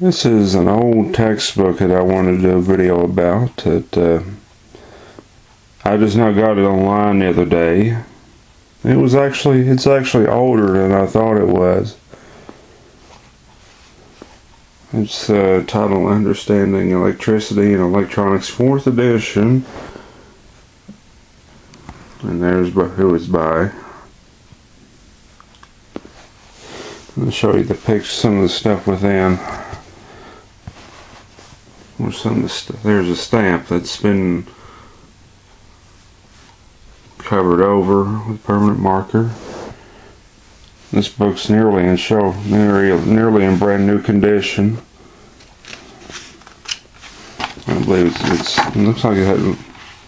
This is an old textbook that I wanted to do a video about. That uh, I just now got it online the other day. It was actually it's actually older than I thought it was. It's uh, titled Understanding Electricity and Electronics, fourth edition. And there's who it's by. I'll show you the picture, some of the stuff within. The there's a stamp that's been covered over with permanent marker. This book's nearly in show, nearly, nearly in brand new condition. I believe it's, it's it looks like it had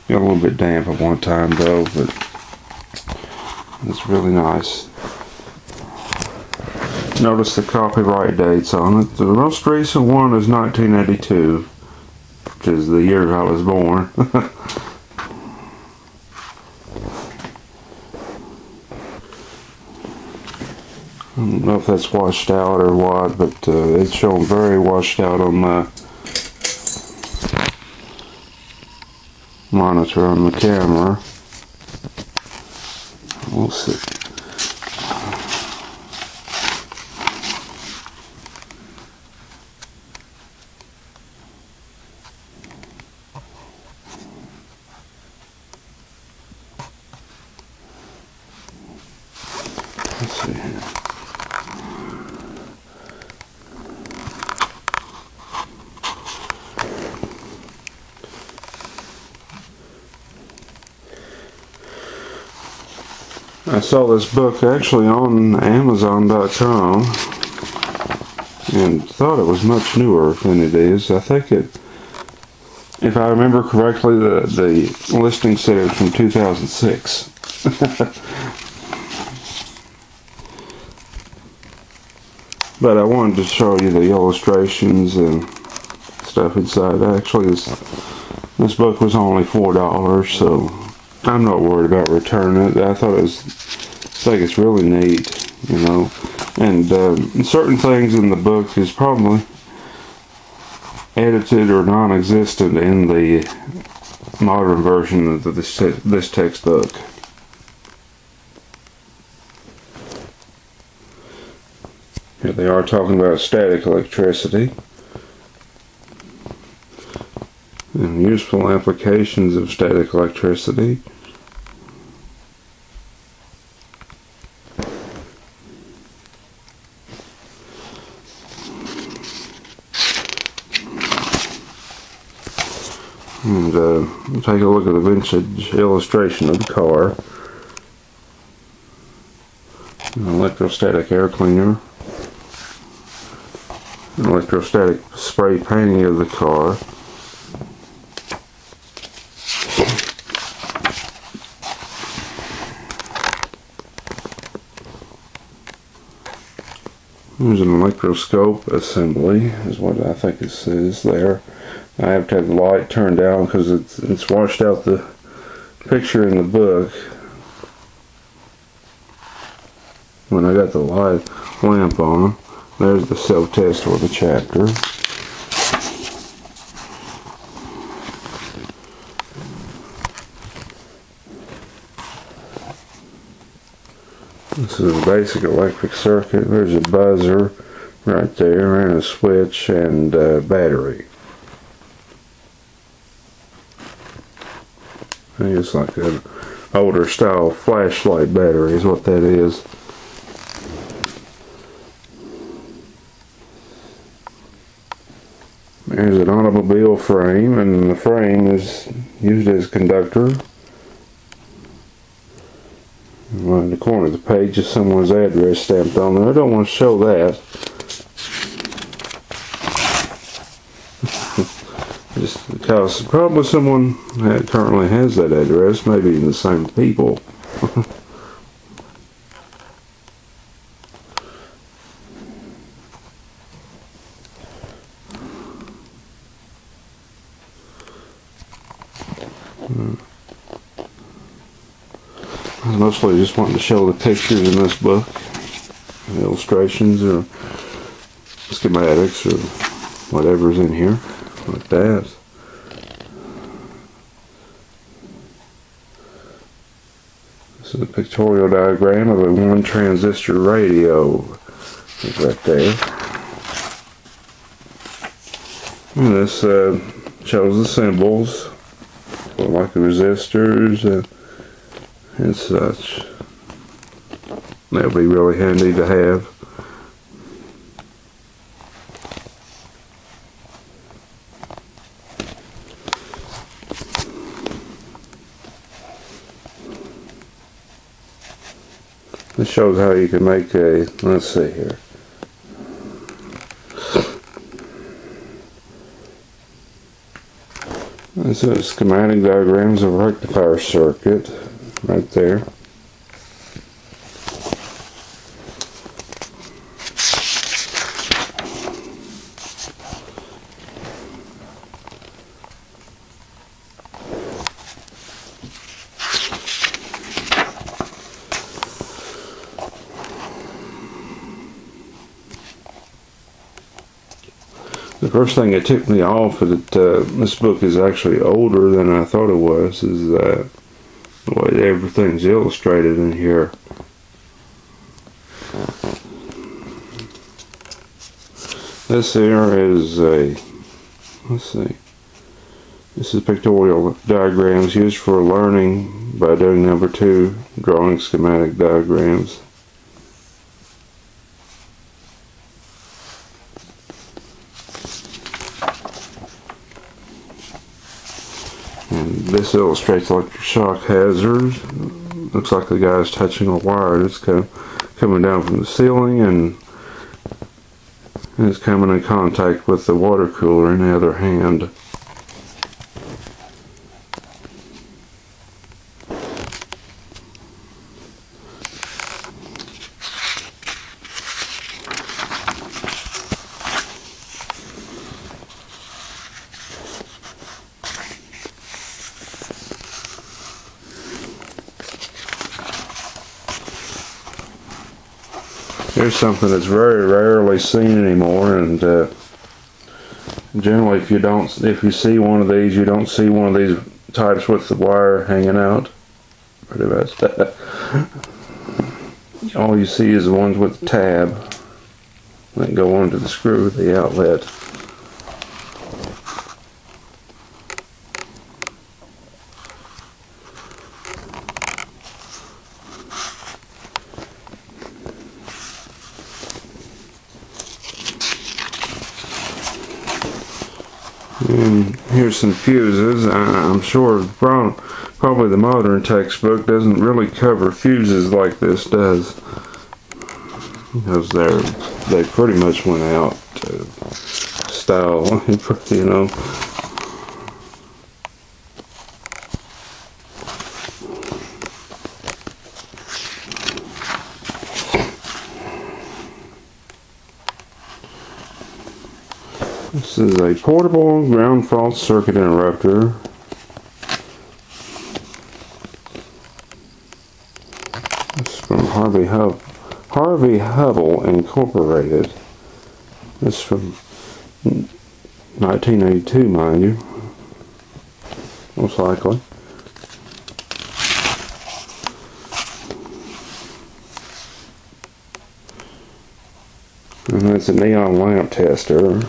got a little bit damp at one time though, but it's really nice. Notice the copyright dates on it. The most recent one is 1982, which is the year I was born. I don't know if that's washed out or what, but uh, it's showing very washed out on my monitor on the camera. We'll see. Saw this book actually on Amazon.com and thought it was much newer than it is. I think it, if I remember correctly, the, the listing said it was from 2006. But I wanted to show you the illustrations and stuff inside. Actually, this this book was only four dollars, so I'm not worried about returning it. I thought it was, I think it's really neat, you know. And um, certain things in the book is probably edited or non-existent in the modern version of this te- this textbook. Here they are talking about static electricity and useful applications of static electricity. And uh, we'll take a look at the vintage illustration of the car. An electrostatic air cleaner electrostatic spray painting of the car. There's an electroscope assembly, is what I think it says there. I have to have the light turned down because it's, it's washed out the picture in the book. When I got the light lamp on. There's the self-test for the chapter. This is a basic electric circuit. There's a buzzer right there and a switch and a battery. I think it's like an older style flashlight battery is what that is. There's an automobile frame, and the frame is used as conductor. Right in the corner of the page is someone's address stamped on there. I don't want to show that. Because probably someone that currently has that address, maybe the same people. Hmm. I mostly just wanting to show the pictures in this book, illustrations or schematics or whatever's in here, like that. Is a pictorial diagram of a one transistor radio. It's right there. And this uh, shows the symbols, like the resistors and, and such. That'll be really handy to have. Shows how you can make a, let's see here. This is schematic diagrams of rectifier circuit right there. First thing that tipped me off that uh, this book is actually older than I thought it was is that the way everything's illustrated in here. This here is a, let's see, this is pictorial diagrams used for learning by doing number two, drawing schematic diagrams. This illustrates electric shock hazards. Looks like the guy's touching a wire that's co- coming down from the ceiling and it's coming in contact with the water cooler in the other hand. Here's something that's very rarely seen anymore, and uh, generally, if you don't, if you see one of these, you don't see one of these types with the wire hanging out. Pretty much. All you see is the ones with the tab that go onto the screw, the outlet. And fuses. I'm sure probably the modern textbook doesn't really cover fuses like this does. Because they're, they pretty much went out style, you know. This is a portable ground fault circuit interrupter. This is from Harvey Hub Harvey Hubbell Incorporated. This is from 1982, mind you. Most likely. And that's a neon lamp tester.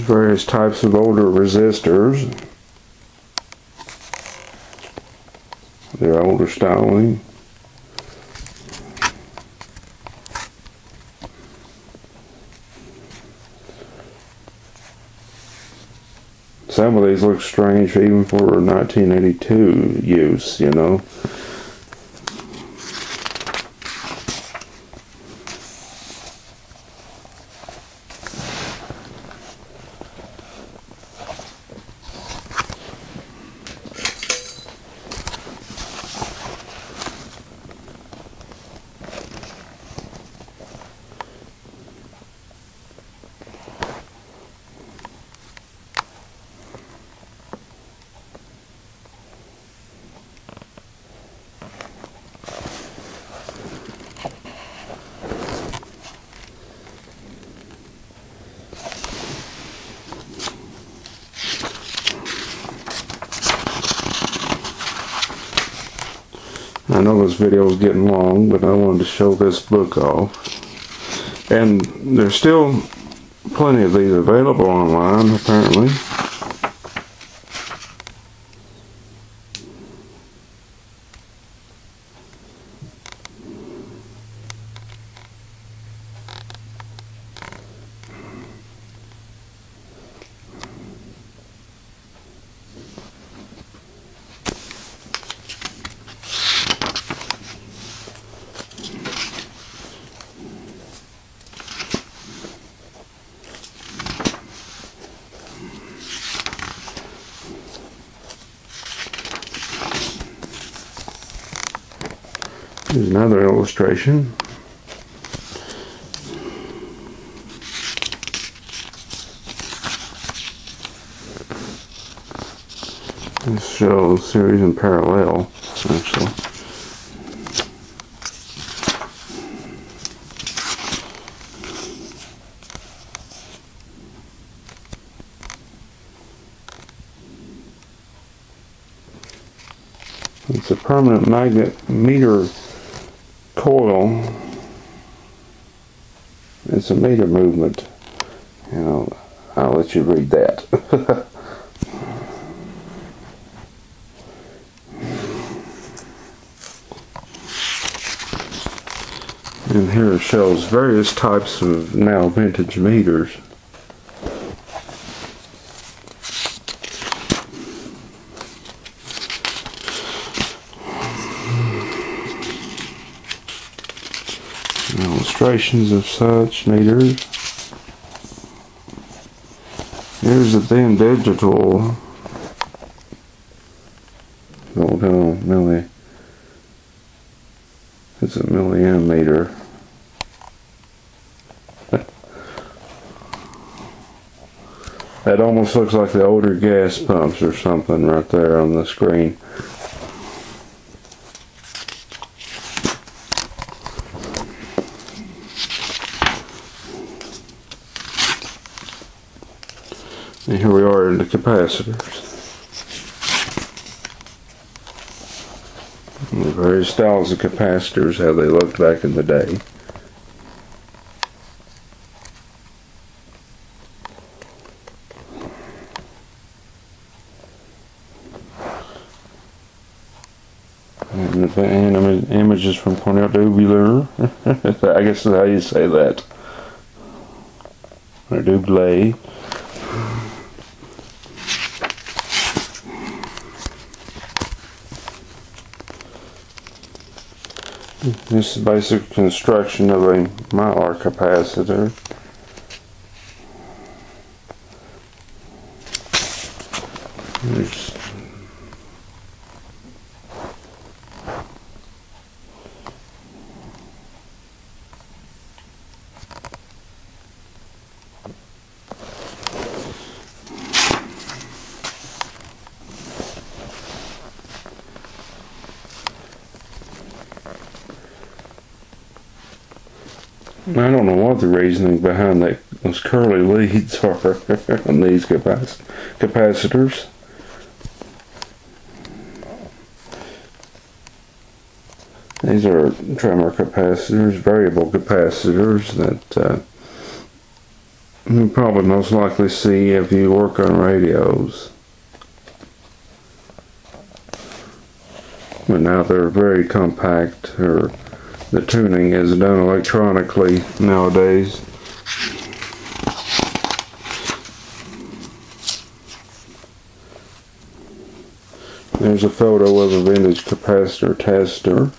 Various types of older resistors. They're older styling. Some of these look strange even for 1982 use, you know. I this video is getting long, but I wanted to show this book off. And there's still plenty of these available online, apparently. Here's another illustration. This shows series in parallel, actually. It's a permanent magnet meter coil. It's a meter movement. You know, I'll let you read that. and here it shows various types of now vintage meters. Illustrations of such meters. Here's the thin digital oh, milli. It's a milliamp meter. that almost looks like the older gas pumps or something right there on the screen. And here we are in the capacitors. And the various styles of capacitors, how they looked back in the day. And the images from Cornell Dubilier. I guess that's how you say that. Or Dublé. This is basic construction of a Mylar capacitor. There's I don't know what the reasoning behind that those curly leads are on these capac capacitors. These are trimmer capacitors, variable capacitors that uh, you probably most likely see if you work on radios. But now they're very compact, or the tuning is done electronically nowadays. There's a photo of a vintage capacitor tester.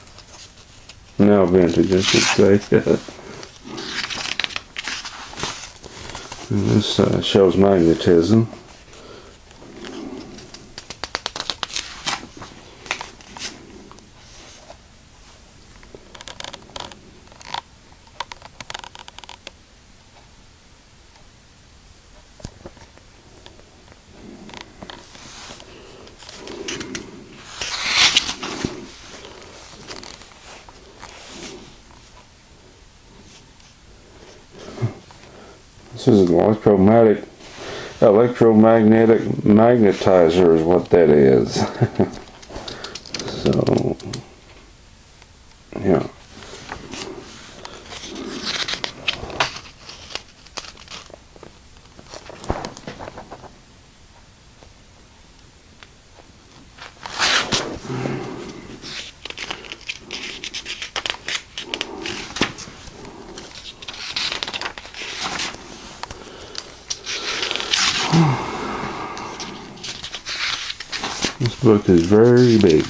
Now vintage, I should say. this uh, shows magnetism. This is an electromagnetic electromagnetic magnetizer is what that is. so book is very big.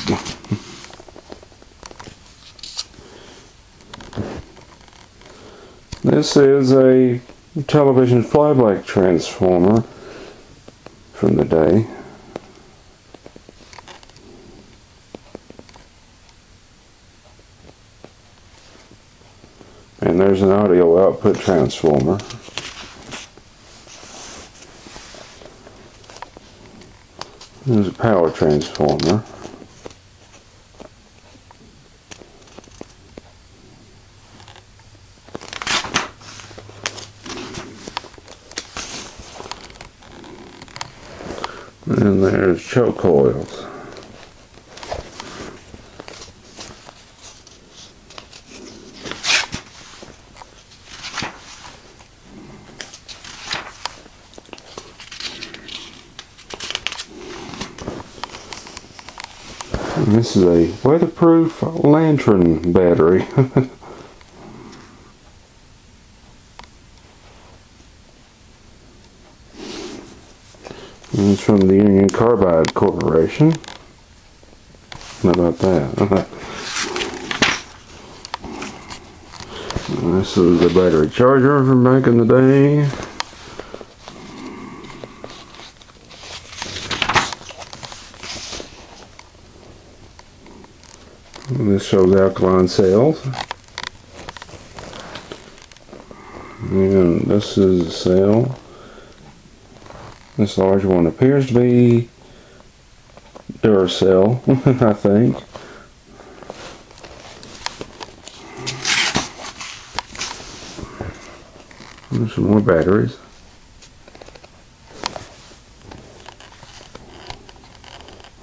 This is a television flyback transformer from the day. And there's an audio output transformer. There's a power transformer. And there's choke coils. And this is a weatherproof lantern battery. It's from the Union Carbide Corporation. How about that? this is a battery charger from back in the day. This shows alkaline cells. And this is a cell. This large one appears to be Duracell, I think. There's some more batteries.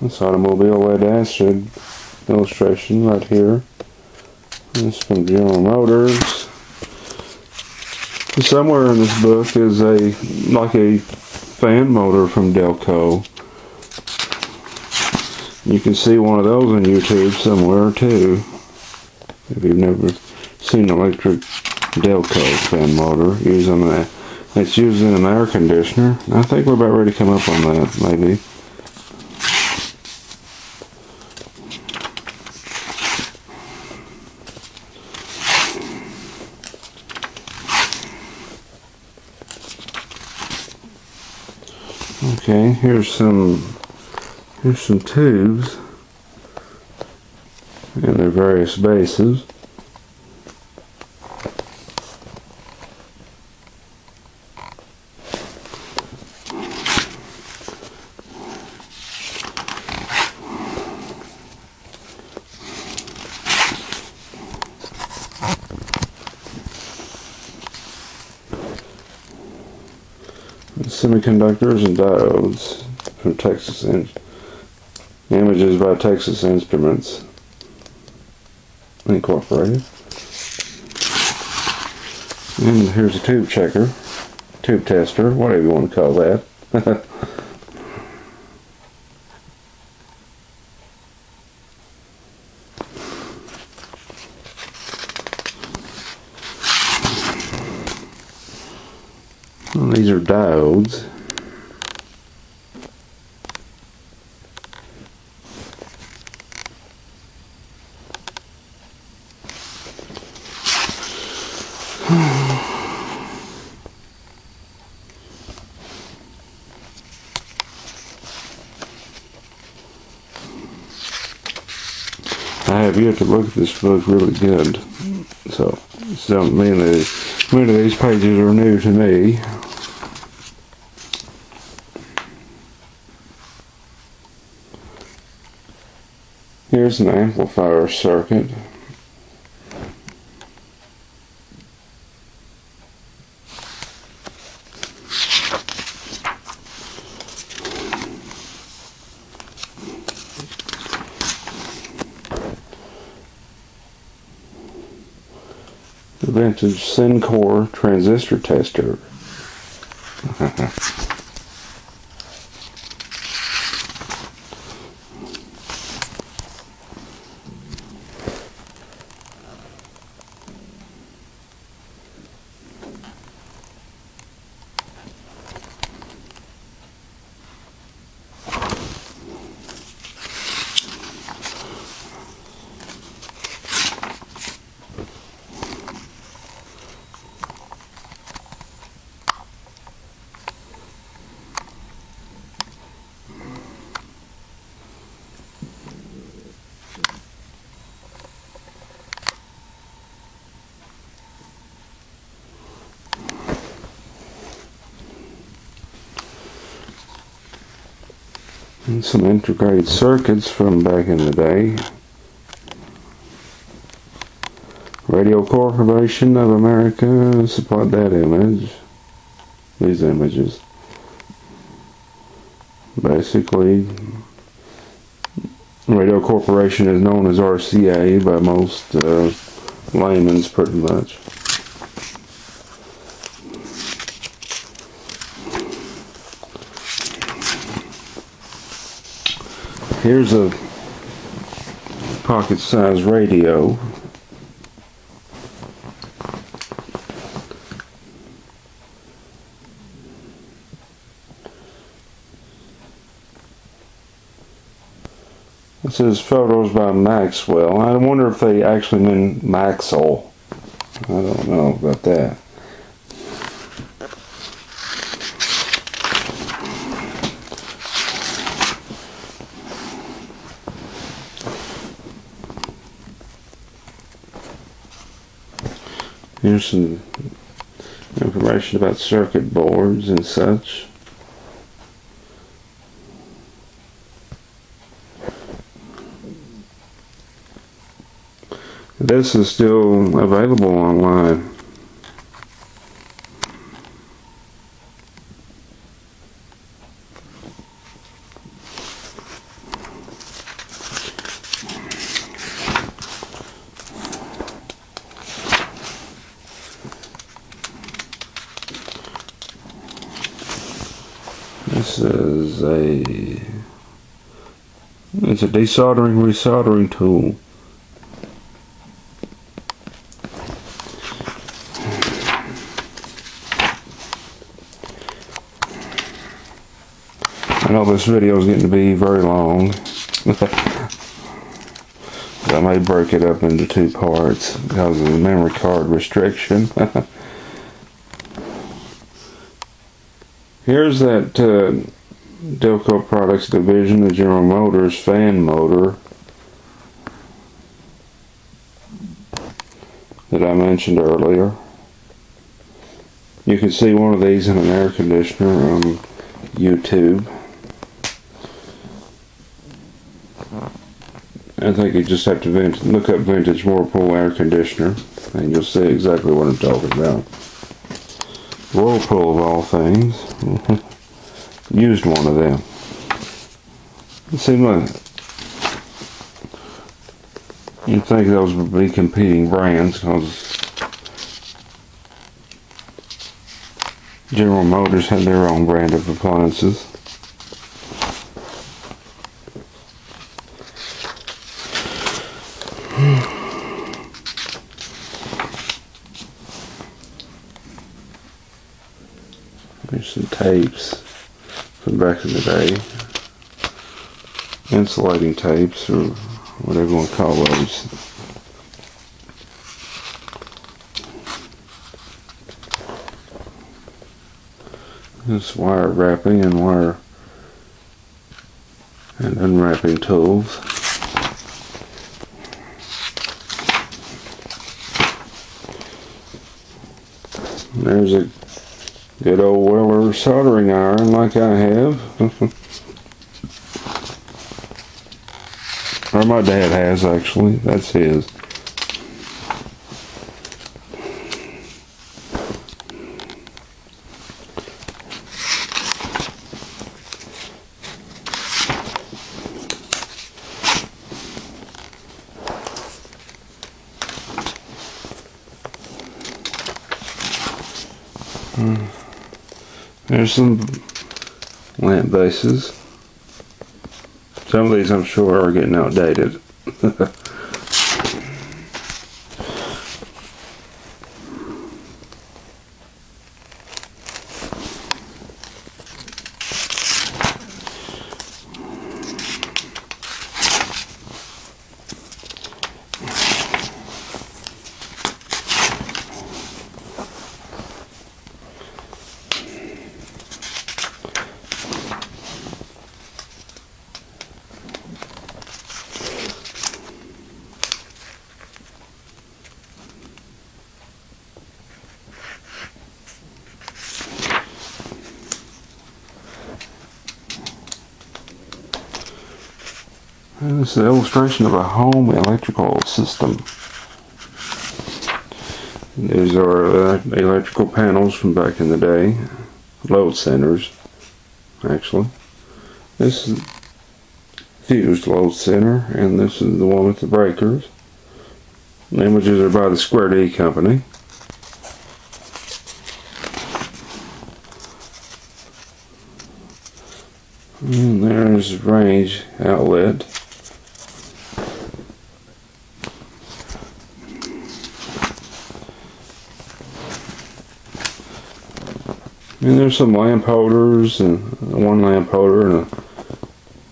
This automobile lead acid illustration right here. This from General Motors. Somewhere in this book is a like a fan motor from Delco. You can see one of those on YouTube somewhere too. If you've never seen an electric Delco fan motor using that. It's used in an air conditioner. I think we're about ready to come up on that, maybe. Okay, here's some here's some tubes and their various bases. Semiconductors and diodes from Texas In Images by Texas Instruments Incorporated. And here's a tube checker. tube tester, whatever you want to call that. these are diodes. I have yet to look at this book really good. So, so many many of these pages are new to me. Here's an amplifier circuit. The vintage Sencore transistor tester. And some integrated circuits from back in the day. Radio Corporation of America supplied that image. These images. Basically, Radio Corporation is known as RCA by most uh, layman's pretty much. Here's a pocket size radio. It says photos by Maxwell. I wonder if they actually mean Maxell. I don't know about that. Here's some information about circuit boards and such. This is still available online. This is a it's a desoldering resoldering tool. I know this video is getting to be very long. I may break it up into two parts because of the memory card restriction. Here's that uh, Delco Products division, the General Motors fan motor that I mentioned earlier. You can see one of these in an air conditioner on YouTube. I think you just have to look up vintage Whirlpool air conditioner and you'll see exactly what I'm talking about. Whirlpool of all things. Used one of them. Seemed like you'd think those would be competing brands because General Motors had their own brand of appliances. There's some tapes from back in the day. Insulating tapes or whatever you want to call those. This wire wrapping and wire and unwrapping tools. There's a good old Weller soldering iron like I have. or my dad has actually. That's his. There's some lamp bases. Some of these I'm sure are getting outdated. this is an illustration of a home electrical system. These are uh, electrical panels from back in the day, load centers, actually. This is fused load center, and this is the one with the breakers. The images are by the Square D company. And there's range outlet. And there's some lamp holders and one lamp holder and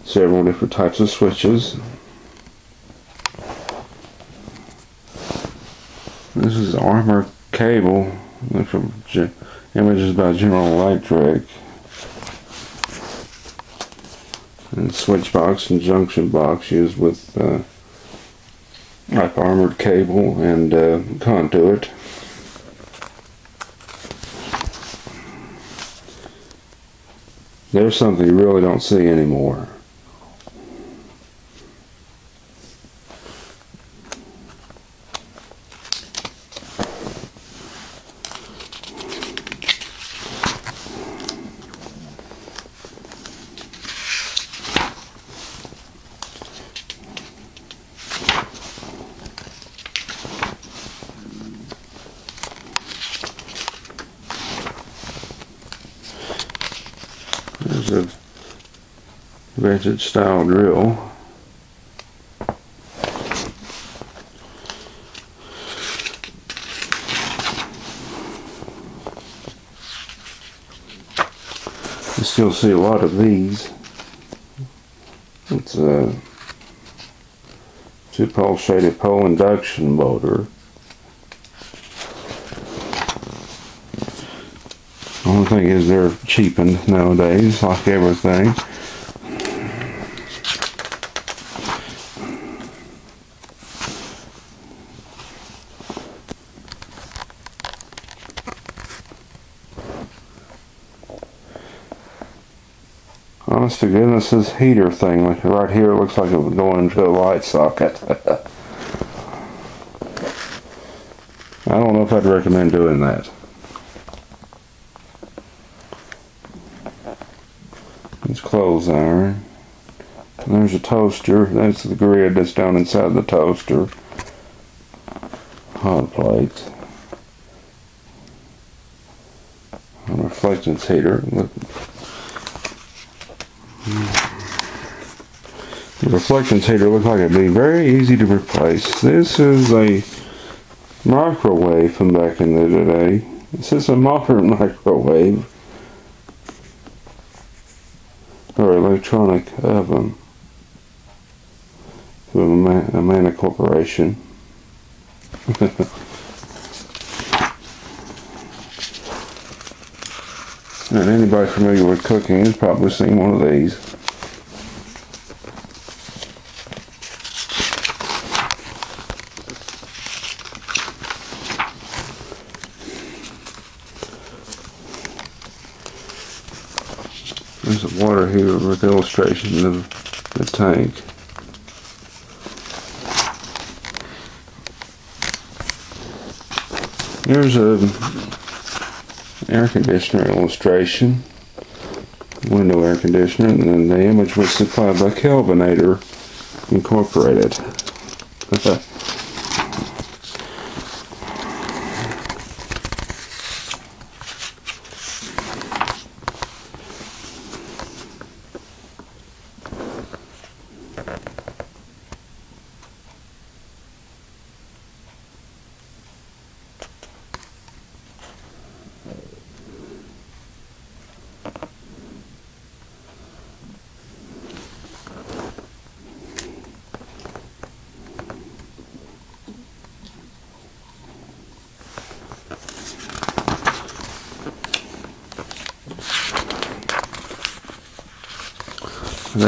several different types of switches. This is armor cable from images by General Electric. And switch box and junction box used with uh, like armored cable and uh, conduit. There's something you really don't see anymore. There's a vintage style drill. You still see a lot of these. It's a two pole shaded pole induction motor. Only thing is they're cheapened nowadays, like everything. To goodness, this heater thing right here looks like it would go into a light socket. I don't know if I'd recommend doing that. It's clothes iron. And there's a toaster. That's the grid that's down inside the toaster. Hot plate. A reflectance heater. The reflectance heater looks like it'd be very easy to replace. This is a microwave from back in the day. This is a modern microwave or electronic oven from a Amana Corporation. and anybody familiar with cooking has probably seen one of these. There's a water heater with illustration of the tank. Here's a air conditioner illustration, window air conditioner, and then the image was supplied by Kelvinator Incorporated.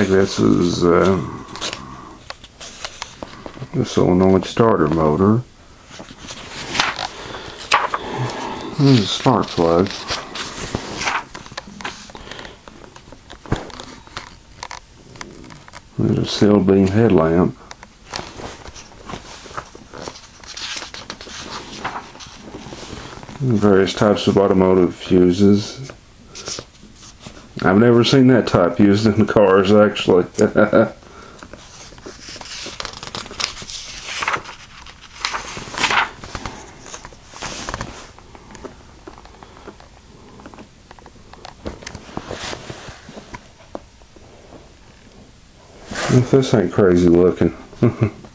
this is uh, the solenoid starter motor. This is a spark plug. There's a sealed beam headlamp. Various types of automotive fuses. I've never seen that type used in cars, actually. this ain't crazy looking.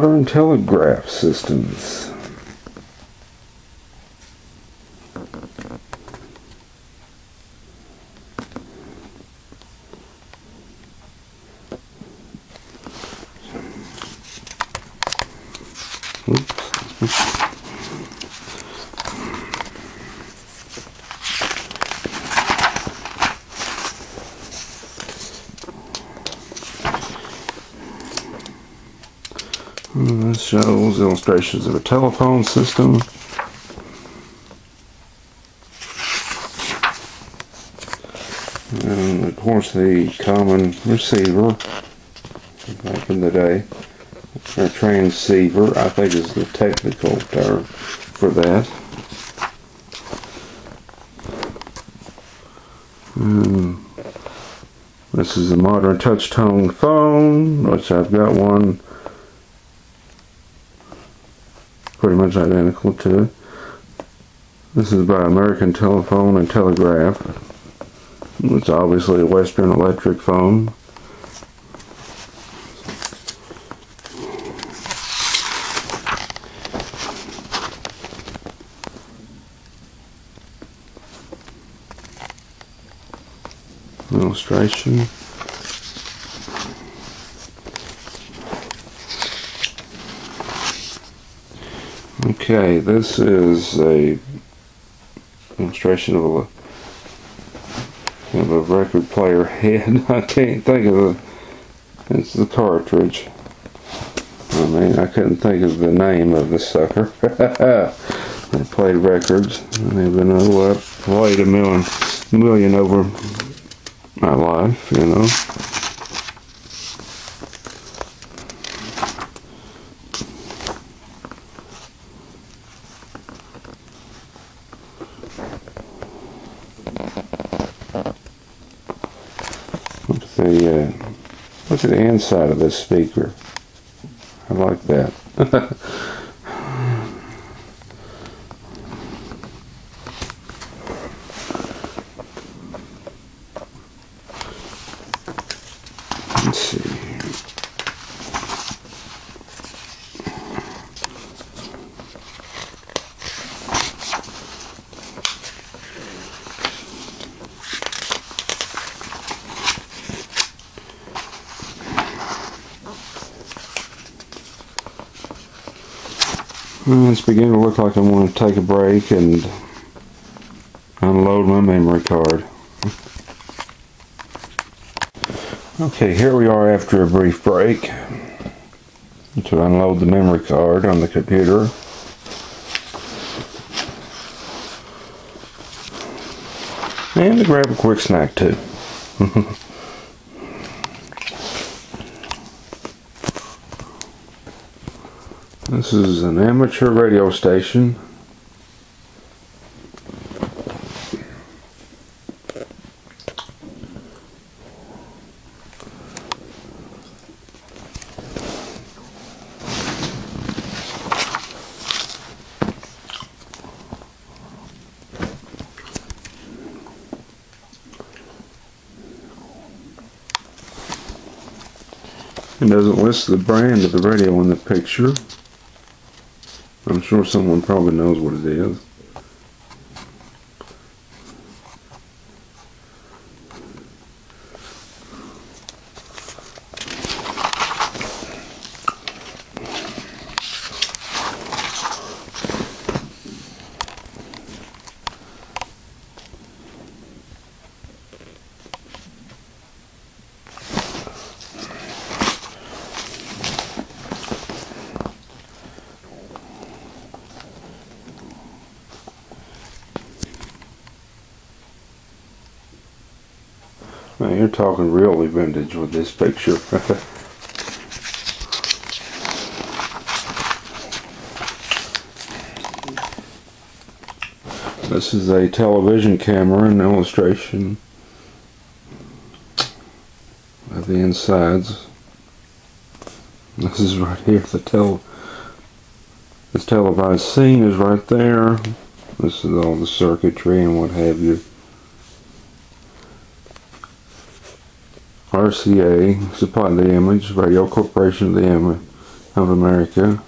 modern telegraph systems. Mm, this shows illustrations of a telephone system. And of course the common receiver back in the day. Or transceiver, I think is the technical term for that. And this is a modern touch tone phone, which I've got one pretty much identical to it. This is by American Telephone and Telegraph. It's obviously a Western Electric phone. Illustration. Okay, this is a illustration of a of a record player head. I can't think of the it's the cartridge. I mean, I couldn't think of the name of the sucker. they played records, they've been uh, I played a million, million over my life, you know. Look at the uh, at the inside of this speaker. I like that. Let's see. Well, it's beginning to look like I'm going to take a break and unload my memory card. Okay, here we are after a brief break to unload the memory card on the computer. And to grab a quick snack too. This is an amateur radio station. It doesn't list the brand of the radio in the picture. I'm sure someone probably knows what it is. Talking really vintage with this picture. this is a television camera, an illustration of the insides. This is right here. The tel this televised scene is right there. This is all the circuitry and what have you. RCA supplied the image, Radio Corporation of the Am- of America.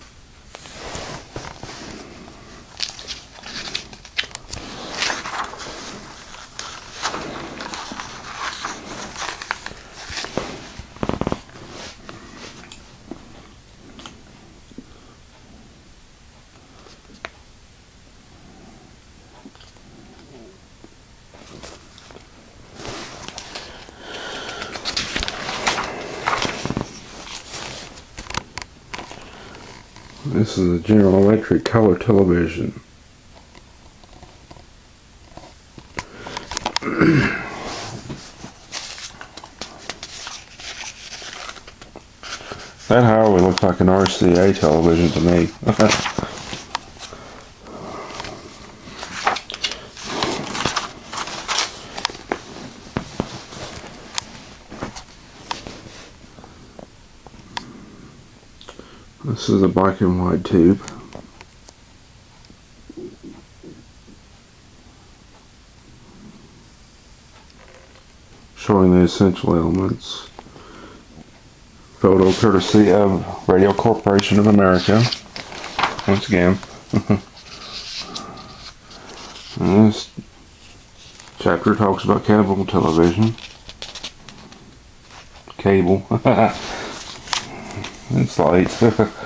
This is a General Electric color television. that hardly looks like an RCA television to me. This is a black and white tube. Showing the essential elements. Photo courtesy of Radio Corporation of America. Once again. This chapter talks about cable television. Cable. It's late.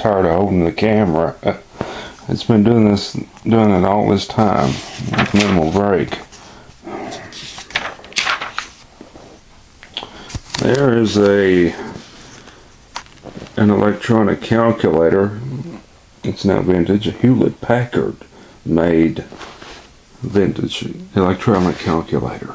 tired of holding the camera. It's been doing this, doing it all this time minimal break. There is a an electronic calculator. It's now vintage. Hewlett Packard made vintage electronic calculator.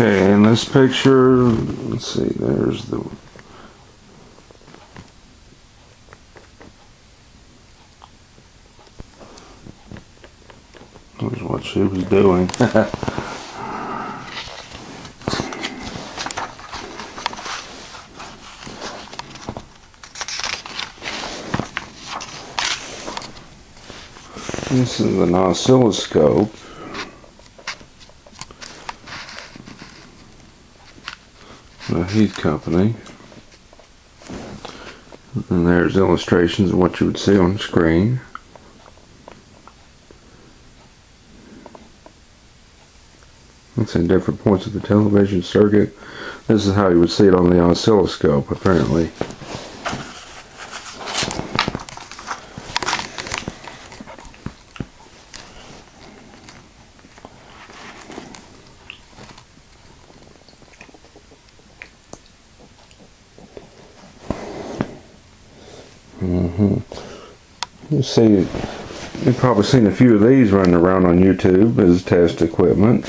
Okay, in this picture, let's see, there's the Here's what she was doing. this is an oscilloscope. Heath Company. And there's illustrations of what you would see on screen. It's in different points of the television circuit. This is how you would see it on the oscilloscope, apparently. You see, you've probably seen a few of these running around on YouTube as test equipment.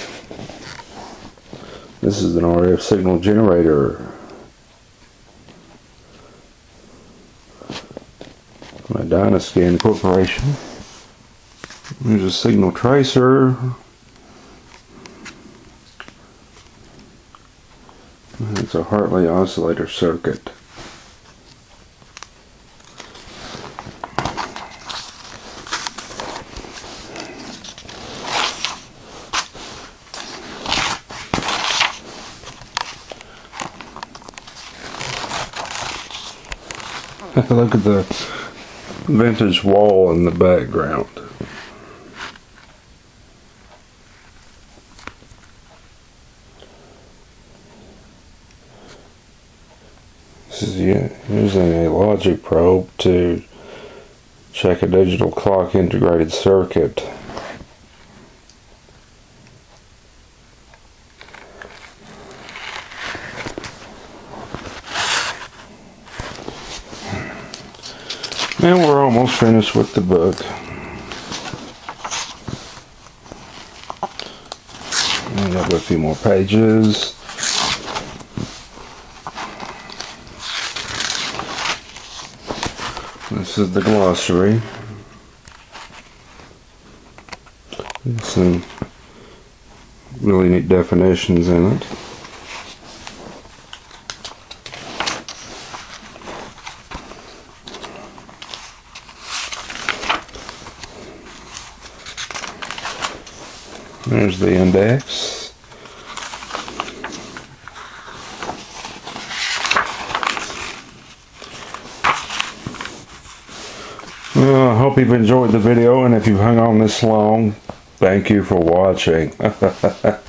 This is an RF signal generator. By Dynascan Corporation. There's a signal tracer. It's a Hartley oscillator circuit. Look at the vintage wall in the background. This is using a logic probe to check a digital clock integrated circuit. And we're almost finished with the book. And got a few more pages. This is the glossary. Some really neat definitions in it. There's the index. Well, I hope you've enjoyed the video and if you've hung on this long, thank you for watching.